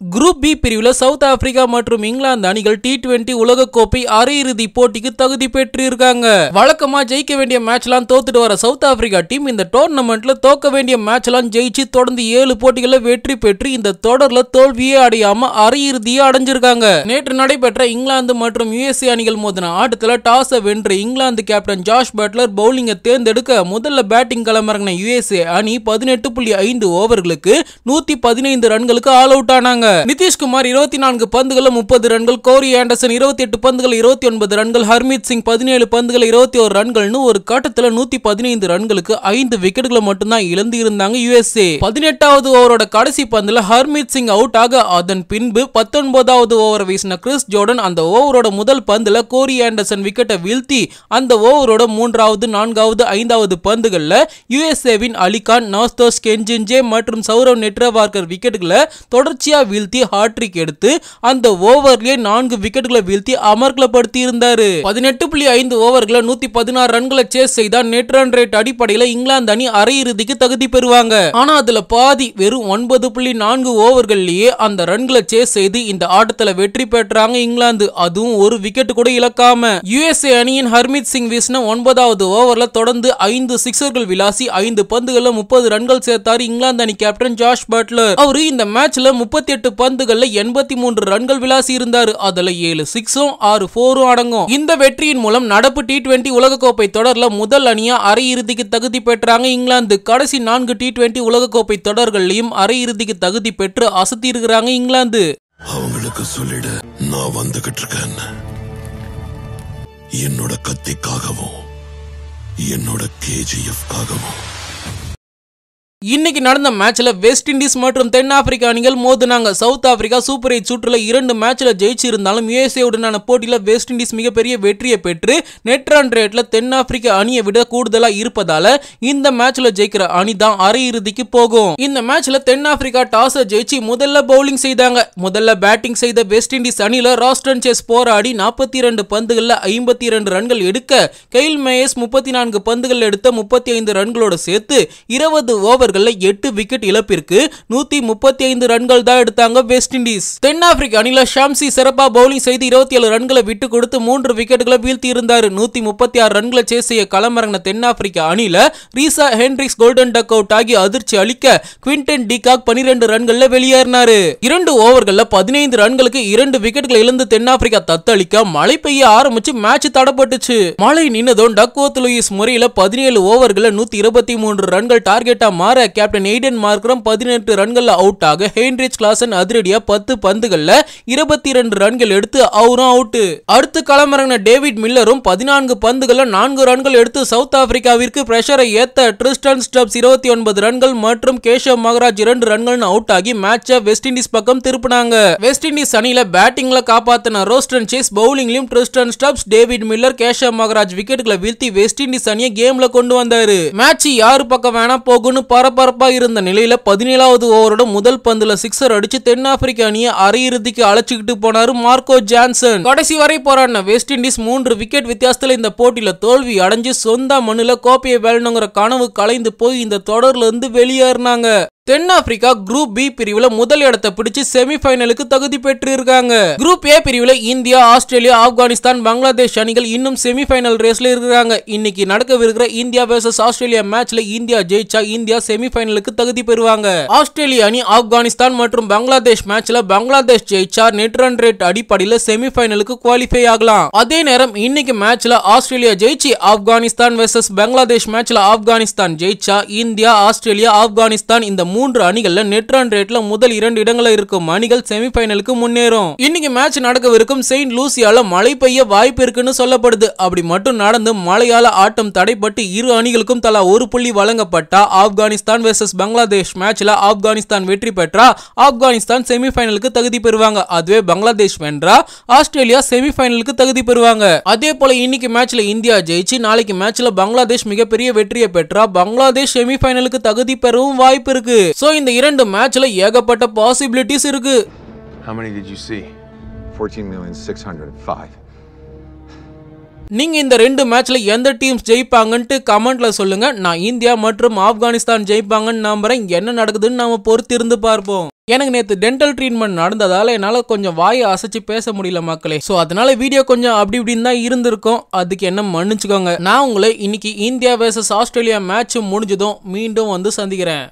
Group B பிரிவில் south Africa மற்றும் இங்கிலாந்து அணிகள் டி டுவெண்டி உலகக்கோப்பை அரையிறுதி போட்டிக்கு தகுதி பெற்றிருக்காங்க. வழக்கமா ஜெயிக்க வேண்டிய மேட்ச்லாம் தோத்துட்டு வர சவுத் ஆப்பிரிக்கா டீம் இந்த டோர்னமெண்ட்ல தோக்க வேண்டிய மேட்ச்லாம் ஜெயிச்சு தொடர்ந்து ஏழு போட்டிகளில் வெற்றி பெற்று இந்த தொடர்ல தோல்வியே அடையாம அரையிறுதியை அடைஞ்சிருக்காங்க. நேற்று நடைபெற்ற இங்கிலாந்து மற்றும் யுஎஸ்ஏ அணிகள் மோதின ஆட்டத்தில் டாஸை வென்று இங்கிலாந்து கேப்டன் ஜாஷ் பட்லர் பவுலிங்கை தேர்ந்தெடுக்க முதல்ல பேட்டிங் களமிறங்கின யுஎஸ்ஏ அணி பதினெட்டு புள்ளி ஐந்து ஓவர்களுக்கு நூத்தி பதினைந்து ரன்களுக்கு ஆல் அவுட் ஆனாங்க. இருக்காங்க நிதிஷ்குமார் இருபத்தி நான்கு பந்துகள் முப்பது ரன்கள் கோரி ஆண்டர்சன் இருபத்தி எட்டு பந்துகள் இருபத்தி ஒன்பது ரன்கள் ஹர்மீத் சிங் பதினேழு பந்துகள் இருபத்தி ஒரு ரன்கள்னு ஒரு கட்டத்தில் நூத்தி பதினைந்து ரன்களுக்கு ஐந்து விக்கெட்டுகளை மட்டும்தான் இழந்து இருந்தாங்க யுஎஸ்ஏ. பதினெட்டாவது ஓவரோட கடைசி பந்துல ஹர்மீத் சிங் அவுட் ஆக அதன் பின்பு பத்தொன்பதாவது ஓவர் வீசின கிறிஸ் ஜோர்டன் அந்த ஓவரோட முதல் பந்துல கோரி ஆண்டர்சன் விக்கெட்டை வீழ்த்தி அந்த ஓவரோட மூன்றாவது நான்காவது ஐந்தாவது பந்துகளில் யுஎஸ்ஏவின் அலிகான் நாஸ்தோஸ் கென்ஜின்ஜே மற்றும் சௌரவ் நெட்ரவார்கர் விக்கெட்டுகளை தொடர்ச்சியாக வீழ்த்தி ஹாட்ரிக் எடுத்து அந்த ஓவர்லயே நான்கு விக்கெட்டுகளை வீழ்த்தி அமர்க்கலப்படுத்தி இருந்தாரு பதினெட்டு புள்ளி ஐந்து ஓவர்களை நூத்தி பதினாறு ரன்களை சேஸ் செய்தால் நெட் ரன் ரேட் அடிப்படையில் இங்கிலாந்து அணி அரையிறுதிக்கு தகுதி பெறுவாங்க. ஆனா அதுல பாதி வெறும் ஒன்பது புள்ளி நான்கு ஓவர்கள்லயே அந்த ரன்களை சேஸ் செய்து இந்த ஆட்டத்துல வெற்றி பெற்றாங்க இங்கிலாந்து. அதுவும் ஒரு விக்கெட் கூட இழக்காம. யுஎஸ்ஏ அணியின் ஹர்மித் சிங் வீசின ஒன்பதாவது ஓவர்ல தொடர்ந்து ஐந்து சிக்ஸர்கள் விளாசி ஐந்து பந்துகள்ல முப்பது ரன்கள் சேர்த்தாரு இங்கிலாந்து அணி கேப்டன் ஜாஷ் பட்லர். அவரு இந்த மேட்ச்ல முப்பத்தி எட்டு பந்துகள்ல எண்பத்தி மூன்று ரன்கள் விளாசி இருந்தாரு அதுல ஏழு சிக்ஸும் ஆறு போரும் அடங்கும். இந்த வெற்றியின் மூலம் நடப்பு டி டுவெண்டி உலகக்கோப்பை தொடர்ல முதல் அணியா அரையிறுதிக்கு தகுதி பெற்றாங்க இங்கிலாந்து. கடைசி நான்கு டி டுவெண்டி உலகக்கோப்பை தொடர்கள்லயும் அரையிறுதிக்கு தகுதி பெற்று அசத்தி இருக்கிறாங்க இங்கிலாந்து. அவங்களுக்கு சொல்லிட நான் வந்துகிட்டு இருக்கேன் என்னோட கத்திக்காகவும் என்னோட கேஜிஎஃப்காகவும் இன்னைக்கு நடந்த மேட்ச்ல வெஸ்ட் இண்டீஸ் மற்றும் தென்னாப்பிரிக்கா அணிகள் மோதினாங்க. சவுத் ஆப்பிரிக்கா சூப்பர் எயிட் சுற்றுல இரண்டு மேட்ச்ல ஜெயிச்சு இருந்தாலும் யுஎஸ்ஏ உடனான போட்டியில வெஸ்ட் இண்டீஸ் மிகப்பெரிய வெற்றியை பெற்று நெட் ரன் ரேட்ல தென்னாப்பிரிக்கா அணியை விட கூடுதலா இருப்பதால இந்த மேட்ச்ல ஜெயிக்கிற அணி தான் அரையிறுதிக்கு போகும். இந்த மேட்ச்ல தென்னாப்பிரிக்கா டாஸை ஜெயிச்சு முதல்ல பவுலிங் செய்தாங்க. முதல்ல பேட்டிங் செய்த வெஸ்ட் இண்டீஸ் அணியில ராஸ்டன் சேஸ் போராடி நாற்பத்தி இரண்டு பந்துகள்ல ஐம்பத்தி இரண்டு ரன்கள் எடுக்க கெயில் மேயஸ் முப்பத்தி நான்கு பந்துகள் எடுத்த முப்பத்தி ஐந்து ரன்களோட சேர்த்து இருபது ஓவர் ஓவர்கள்ல எட்டு விக்கெட் இழப்பிற்கு நூத்தி முப்பத்தி ஐந்து ரன்கள் தான் எடுத்தாங்க வெஸ்ட் இண்டீஸ் தென்னாப்பிரிக்கா அணில ஷாம்சி சிறப்பா பவுலிங் செய்து இருபத்தி ஏழு ரன்களை விட்டு கொடுத்து மூன்று விக்கெட்டுகளை வீழ்த்தி இருந்தார் நூத்தி முப்பத்தி ஆறு ரன்களை சேஸ் செய்ய களமிறங்கின தென்னாப்பிரிக்கா அணில Reeza Hendricks golden duck out ஆகி அதிர்ச்சி அளிக்க குவிண்டன் டிகாக் பனிரெண்டு ரன்கள்ல வெளியேறினாரு. இரண்டு ஓவர்களில் பதினைந்து ரன்களுக்கு இரண்டு விக்கெட்டுகளை இழந்து தென்னாப்பிரிக்கா தத்தளிக்க மழை பெய்ய ஆரம்பிச்சு மேட்ச் தடப்பட்டுச்சு. மழை நின்னதும் டக் லூயிஸ் முறையில பதினேழு ஓவர்களை நூத்தி இருபத்தி மூன்று ரன்கள் டார்கெட்டா மாற கேப்டன் எய்டன் மார்க்ரம் பதினெட்டு ரன்கள்ல அவுட் ஆக ஹென்ரிச் கிளாசன் அதிரடியா பத்து பந்துகள்ல இருபத்தி இரண்டு ரன்கள் எடுத்து அவரும் அவுட் அடுத்து களமிறங்கின டேவிட் மில்லரும் பதினான்கு பந்துகள்ல நான்கு ரன்கள் எடுத்து சவுத் ஆப்பிரிக்காவிற்கு பிரஷரை ஏத்த ட்ரிஸ்டன் ஸ்டப்ஸ் இருபத்தி ஒன்பது ரன்கள் மற்றும் கேஷவ் மகராஜ் இரண்டு ரன்கள் அவுட் ஆகி மேட்சை வெஸ்ட் இண்டீஸ் பக்கம் திருப்பினாங்க. வெஸ்ட் இண்டீஸ் அணியில பேட்டிங்ல காப்பாத்தின Roston Chase பவுலிங்லயும் Tristan Stubbs David Miller Keshav Maharaj விக்கெட்டுகளை வீழ்த்தி வெஸ்ட் இண்டீஸ் அணியை கேம்ல கொண்டு வந்தாரு. மேட்ச் யாரு பக்கம் வேணா போகும்னு பரபரப்பாக இருந்த நிலையில் பதினேழாவது ஓவரோட முதல் பந்துல சிக்ஸர் அடிச்சு தென்னாப்பிரிக்க அணியை அரையிறுதிக்கு அழைச்சிக்கிட்டு போனாரு மார்க்கோ ஜான்சன். கடைசி வரை போராடின வெஸ்ட் இண்டீஸ் மூன்று விக்கெட் வித்தியாசத்தில் இந்த போட்டியில் தோல்வி அடைஞ்சு சொந்த மண்ணில் கோப்பையை வேலணுங்கிற கனவு கலைந்து போய் இந்த தொடர்ல இருந்து வெளியேறினாங்க. தென்னாப்பிரிக்கா குரூப் பி பிரிவுல முதல் இடத்தை பிடிச்சு செமிஃபைனலுக்கு தகுதி பெற்று இருக்காங்க குரூப் ஏ பிரிவுல இந்தியா ஆஸ்திரேலியா ஆப்கானிஸ்தான் பங்களாதேஷ் அணிகள் இன்னும் செமிஃபைனல் ரேஸ்ல இருக்காங்க இன்னைக்கு நடக்கவிருக்கிற இந்தியா வேர்சஸ் ஆஸ்திரேலியா மேட்ச்ல இந்தியா ஜெயிச்சா இந்தியா செமிஃபைனலுக்கு தகுதி பெறுவாங்க. ஆஸ்திரேலியா அணி ஆப்கானிஸ்தான் மற்றும் பங்களாதேஷ் மேட்ச்ல பங்களாதேஷ் ஜெயிச்சா நெட் ரன் ரேட் அடிப்படையில் செமிஃபைனலுக்கு குவாலிஃபை ஆகலாம். அதே நேரம் இன்னைக்கு மேட்ச்ல ஆஸ்திரேலியா ஜெயிச்சு ஆப்கானிஸ்தான் வெர்சஸ் பங்களாதேஷ் மேட்ச்ல ஆப்கானிஸ்தான் ஜெயிச்சா இந்தியா ஆஸ்திரேலியா ஆப்கானிஸ்தான் இந்த மூன்று அணிகள்ல நெட் ரன் ரேட்ல முதல் இரண்டு இடங்கள இருக்கும் அணிகள் செமிஃபைனலுக்கு முன்னேறும். இன்னைக்கு மேட்ச் நடக்கவிருக்கும் செயின்ட் லூசியால மழை பெய்ய வாய்ப்பு இருக்குன்னு சொல்லப்படுது. அப்படி மட்டும் நடந்து மழையால ஆட்டம் தடைப்பட்டு இரு அணிகளுக்கும் தலா ஒரு புள்ளி வழங்கப்பட்டா ஆப்கானிஸ்தான் வெர்சஸ் பங்களாதேஷ். மேட்ச்ல ஆப்கானிஸ்தான் வெற்றி பெற்றா ஆப்கானிஸ்தான் செமிஃபைனலுக்கு தகுதி பெறுவாங்க. அதுவே பங்களாதேஷ் வென்றா ஆஸ்திரேலியா செமிஃபைனலுக்கு தகுதி பெறுவாங்க. அதே போல இன்னைக்கு மேட்ச்ல இந்தியா ஜெயிச்சு நாளைக்கு மேட்ச்ல பங்களாதேஷ் மிகப்பெரிய வெற்றியை பெற்றா பங்களாதேஷ் செமிஃபைனலுக்கு தகுதி பெறவும் வாய்ப்பு இருக்கு. சோ இந்த இரண்டு மேட்ச்ல ஏகப்பட்ட பாசிபிலிட்டிஸ் இருக்கு How many did you see? 14,605. நீங்க இந்த ரெண்டு மேட்ச்ல எந்த டீம்ஸ் ஜெயிப்பாங்கன்ட்டு கமெண்ட்ல சொல்லுங்க நான் இந்தியா மற்றும் ஆப்கானிஸ்தான் ஜெயிப்பாங்கன்னு நம்புறேன் என்ன நடக்குதுன்னு நாம பொறுத்திருந்து பார்ப்போம் எனக்கு நேற்று டென்டல் ட்ரீட்மெண்ட் நடந்ததால் என்னால் கொஞ்சம் வாயை அசைச்சு பேச முடியல மக்களே. ஸோ அதனால வீடியோ கொஞ்சம் அப்படி இப்படின்னு தான் இருந்திருக்கும். அதுக்கு என்ன மன்னிச்சுக்கோங்க. நான் உங்களை இன்னைக்கு இந்தியா வேர்சஸ் ஆஸ்திரேலியா மேட்ச் முடிஞ்சதும் மீண்டும் வந்து சந்திக்கிறேன்.